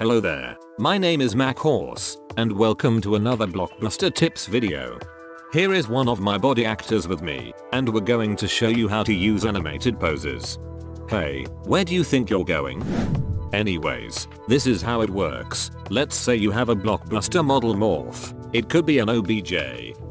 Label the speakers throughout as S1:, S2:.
S1: Hello there, my name is McHorse, and welcome to another Blockbuster Tips video. Here is one of my body actors with me, and we're going to show you how to use animated poses. Hey, where do you think you're going? Anyways, this is how it works. Let's say you have a Blockbuster model morph. It could be an OBJ,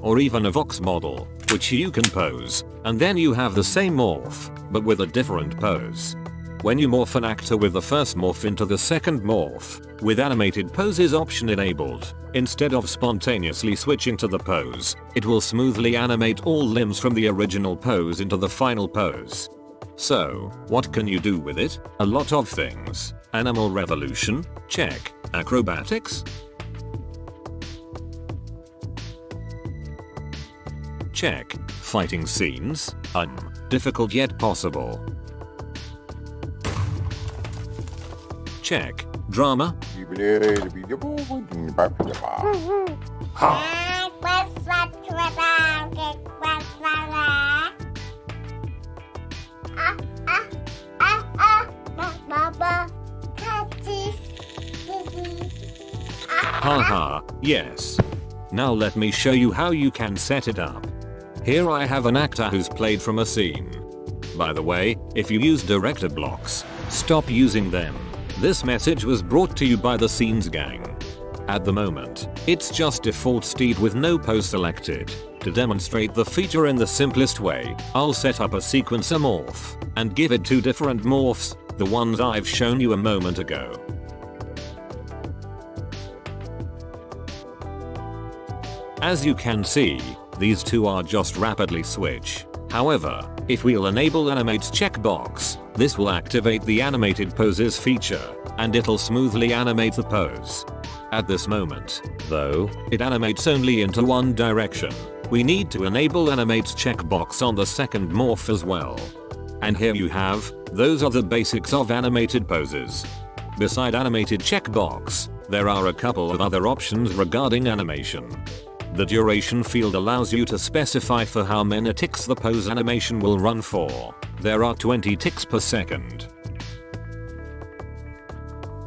S1: or even a Vox model, which you can pose, and then you have the same morph, but with a different pose. When you morph an actor with the first morph into the second morph, with animated poses option enabled, instead of spontaneously switching to the pose, it will smoothly animate all limbs from the original pose into the final pose. So, what can you do with it? A lot of things. Animal revolution? Check. Acrobatics? Check. Fighting scenes? Um, difficult yet possible. Check. Drama? Haha, yes. Now let me show you how you can set it up. Here I have an actor who's played from a scene. By the way, if you use director blocks, stop using them. This message was brought to you by the Scenes gang. At the moment, it's just default Steve with no pose selected. To demonstrate the feature in the simplest way, I'll set up a sequencer morph and give it two different morphs, the ones I've shown you a moment ago. As you can see, these two are just rapidly switch. However, if we'll enable animates checkbox, this will activate the animated poses feature, and it'll smoothly animate the pose. At this moment, though, it animates only into one direction. We need to enable animates checkbox on the second morph as well. And here you have, those are the basics of animated poses. Beside animated checkbox, there are a couple of other options regarding animation. The duration field allows you to specify for how many ticks the pose animation will run for. There are 20 ticks per second.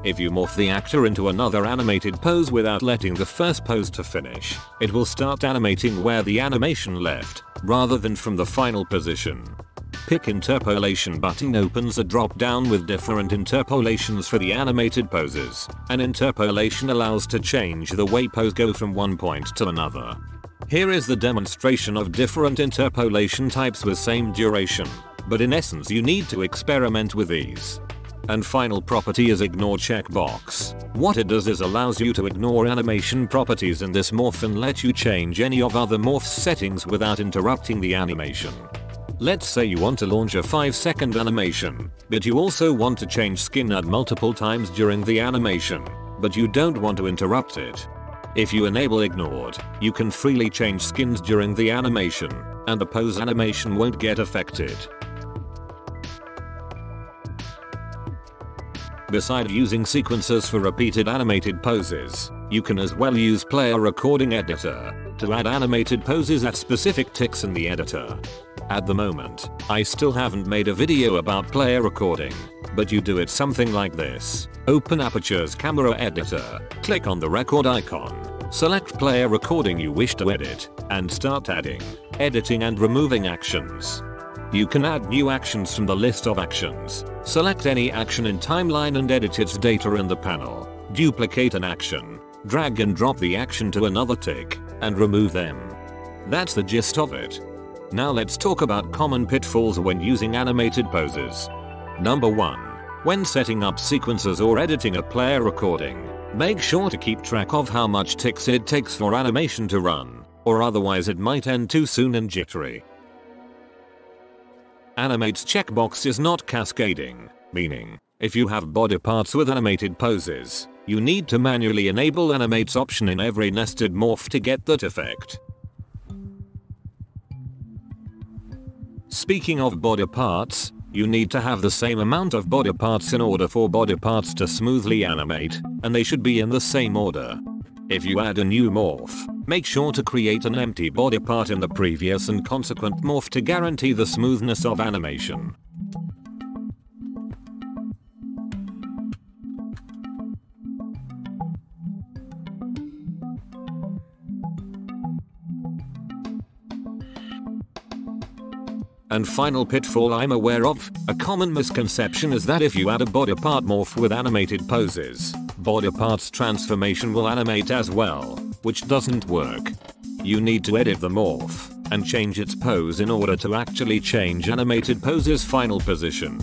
S1: If you morph the actor into another animated pose without letting the first pose to finish, it will start animating where the animation left, rather than from the final position. Pick Interpolation button opens a drop down with different interpolations for the animated poses. An interpolation allows to change the way pose go from one point to another. Here is the demonstration of different interpolation types with same duration, but in essence you need to experiment with these. And final property is ignore checkbox. What it does is allows you to ignore animation properties in this morph and let you change any of other morph's settings without interrupting the animation. Let's say you want to launch a 5 second animation, but you also want to change skin at multiple times during the animation, but you don't want to interrupt it. If you enable ignored, you can freely change skins during the animation, and the pose animation won't get affected. Beside using sequences for repeated animated poses, you can as well use Player Recording Editor to add animated poses at specific ticks in the editor. At the moment, I still haven't made a video about player recording, but you do it something like this. Open Aperture's camera editor, click on the record icon, select player recording you wish to edit, and start adding, editing and removing actions. You can add new actions from the list of actions. Select any action in timeline and edit its data in the panel. Duplicate an action. Drag and drop the action to another tick, and remove them. That's the gist of it. Now let's talk about common pitfalls when using animated poses. Number 1. When setting up sequences or editing a player recording, make sure to keep track of how much ticks it takes for animation to run, or otherwise it might end too soon and jittery. Animates checkbox is not cascading, meaning, if you have body parts with animated poses, you need to manually enable animates option in every nested morph to get that effect. Speaking of body parts, you need to have the same amount of body parts in order for body parts to smoothly animate, and they should be in the same order. If you add a new morph, make sure to create an empty body part in the previous and consequent morph to guarantee the smoothness of animation. And final pitfall I'm aware of, a common misconception is that if you add a body part morph with animated poses, body parts transformation will animate as well, which doesn't work. You need to edit the morph and change its pose in order to actually change animated pose's final position.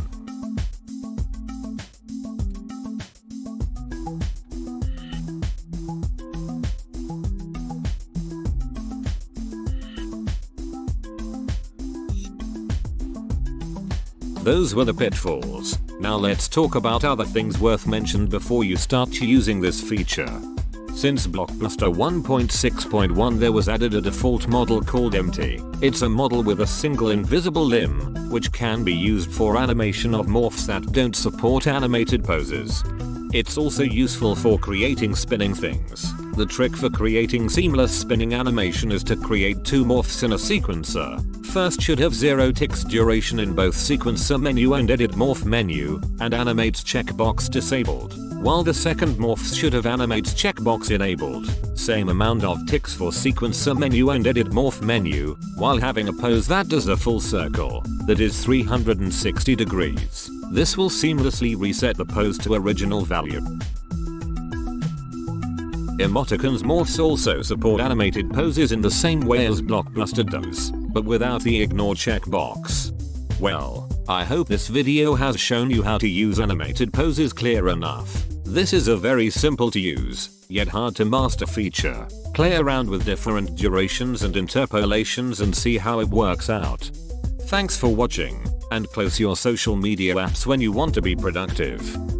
S1: Those were the pitfalls. Now let's talk about other things worth mentioned before you start using this feature. Since Blockbuster 1.6.1 there was added a default model called Empty. It's a model with a single invisible limb, which can be used for animation of morphs that don't support animated poses. It's also useful for creating spinning things. The trick for creating seamless spinning animation is to create two morphs in a sequencer. First should have 0 ticks duration in both sequencer menu and edit morph menu, and animates checkbox disabled, while the second morphs should have animates checkbox enabled. Same amount of ticks for sequencer menu and edit morph menu, while having a pose that does a full circle, that is 360 degrees. This will seamlessly reset the pose to original value. Emoticons morphs also support animated poses in the same way as Blockbuster does, but without the ignore checkbox. Well, I hope this video has shown you how to use animated poses clear enough. This is a very simple to use, yet hard to master feature. Play around with different durations and interpolations and see how it works out. Thanks for watching, and close your social media apps when you want to be productive.